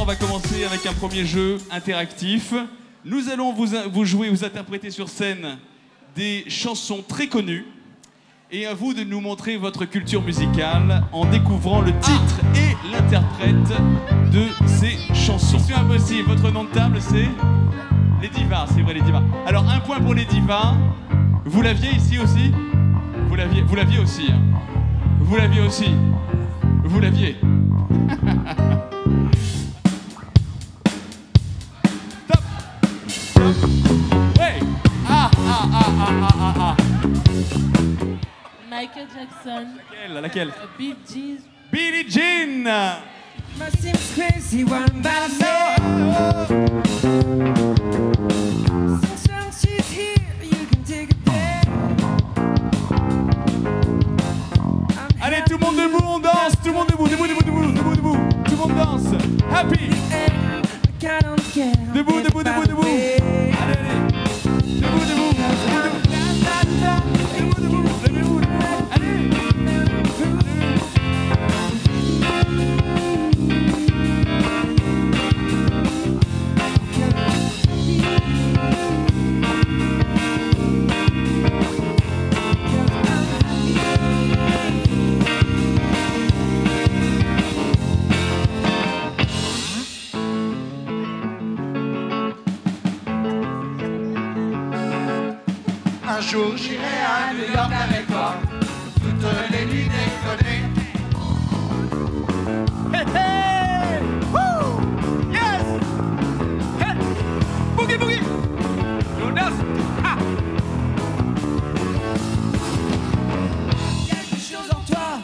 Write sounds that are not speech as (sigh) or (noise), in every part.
on va commencer avec un premier jeu interactif. Nous allons vous, vous jouer, vous interpréter sur scène des chansons très connues. Et à vous de nous montrer votre culture musicale en découvrant le titre et l'interprète de ces chansons. C'est impossible, votre nom de table c'est Les Divas, c'est vrai les Divas. Alors un point pour les Divas. Vous l'aviez ici aussi? Vous l'aviez, vous l'aviez aussi. hein? Vous l'aviez aussi? Vous l'aviez? (laughs) Michael Jackson, Laquelle Laquelle Bee Gees, Billie Jean Must seem crazy one by now. Since long she's here, you can take it there. I'm Allez, tout le monde debout, on danse Tout le monde debout, debout, debout, debout, debout, debout Tout le monde danse Happy. Debout, debout, debout, Un jour j'irai à New York avec toi, toutes les nuits déconner. Hey, hey Woo Yes. Hey Boogie, boogie. On danse Ah Quelque chose en toi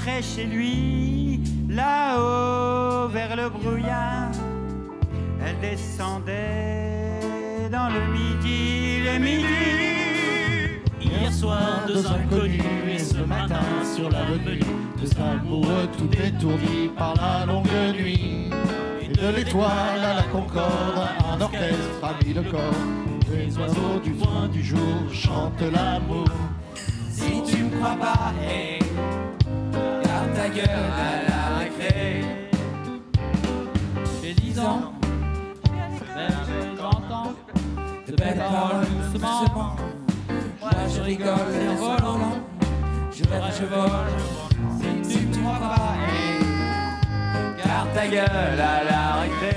rentrait chez lui, là-haut, vers le brouillard. Elle descendait dans le midi, le midi. Hier soir, deux inconnus, et ce matin, sur la venue, deux amoureux tout étourdis par la longue nuit. Et de l'étoile à la concorde, un orchestre a mis le corps. Les oiseaux du point du jour chantent l'amour. Si tu me crois pas, hey ta gueule à la récré. J'ai 10 ans, même j'entends De belles paroles doucement. Moi je rigole en volant Je rêve, je vole Si tu me crois pas hey, Garde ta gueule à la récré